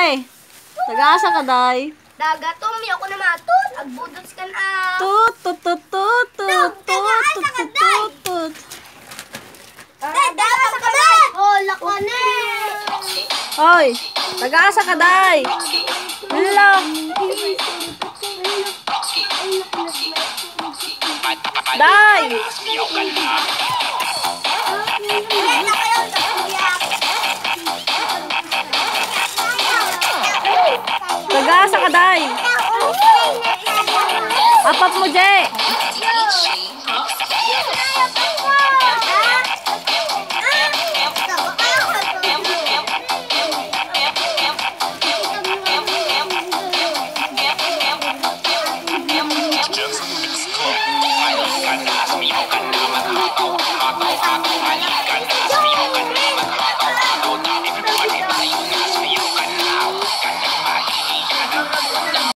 Ay, tagaasa ka, day. Dagatom, mi ako na matut. Agbudots kan ah. Tut, tut, tut, tut, tut, tut, tut, tut, tut, tut. Dagatom ka ba? Oh, lakwan eh. Hoy, tagaasa ka, day. Hello. Day. Tagaasa Ada apa Apat mo, Jay.